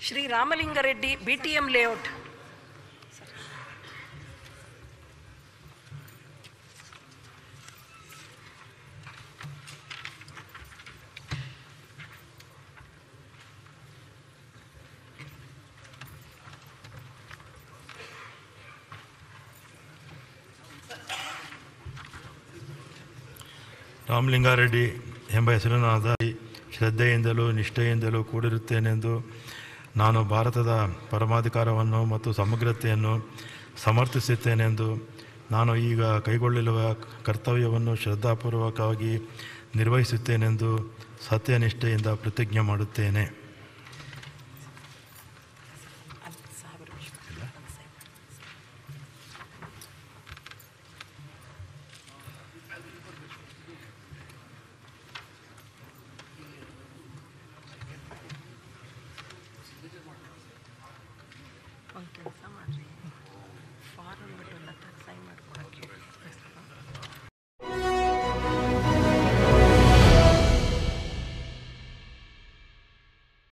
Shri Ramalinga Reddy B T M layout Ramalinga Reddy ಎಂಬ ಹೆಸರಿನ ಆಧಾರಿ ಶ್ರದ್ಧೆಯಿಂದಲೂ ನಿಷ್ಠೆಯಿಂದಲೂ ಕೂಡಿರುತ್ತೇನೆಂದು ನಾನು ಭಾರತದ ಪರಮಾಧಿಕಾರವನ್ನು ಮತ್ತು ಸಮಗ್ರತೆಯನ್ನು ಸಮರ್ಥಿಸುತ್ತೇನೆಂದು ನಾನು ಈಗ ಕೈಗೊಳ್ಳಲಿರುವ ಕರ್ತವ್ಯವನ್ನು ಶ್ರದ್ಧಾಪೂರ್ವಕವಾಗಿ ನಿರ್ವಹಿಸುತ್ತೇನೆಂದು ಸತ್ಯನಿಷ್ಠೆಯಿಂದ ಪ್ರತಿಜ್ಞೆ ಮಾಡುತ್ತೇನೆ. thank you so Father